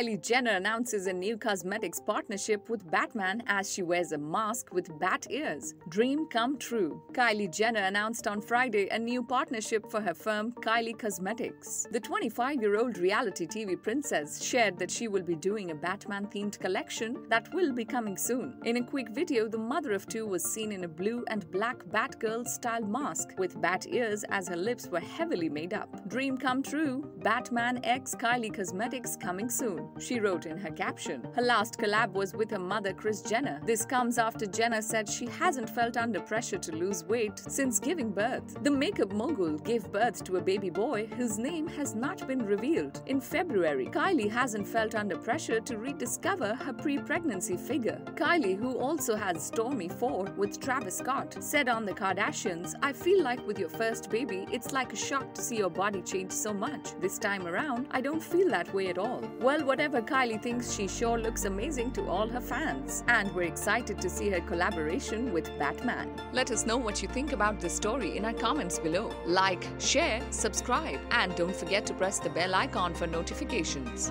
Kylie Jenner announces a new cosmetics partnership with Batman as she wears a mask with bat ears. Dream come true. Kylie Jenner announced on Friday a new partnership for her firm Kylie Cosmetics. The 25 year old reality TV princess shared that she will be doing a Batman themed collection that will be coming soon. In a quick video, the mother of two was seen in a blue and black Batgirl style mask with bat ears as her lips were heavily made up. Dream come true. Batman X Kylie Cosmetics coming soon, she wrote in her caption. Her last collab was with her mother, Kris Jenner. This comes after Jenner said she hasn't felt under pressure to lose weight since giving birth. The makeup mogul gave birth to a baby boy whose name has not been revealed. In February, Kylie hasn't felt under pressure to rediscover her pre pregnancy figure. Kylie, who also has Stormi 4 with Travis Scott, said on The Kardashians, I feel like with your first baby, it's like a shock to see your body change so much. This time around, I don't feel that way at all. Well, whatever Kylie thinks, she sure looks amazing to all her fans. And we're excited to see her collaboration with Batman. Let us know what you think about this story in our comments below. Like, share, subscribe, and don't forget to press the bell icon for notifications.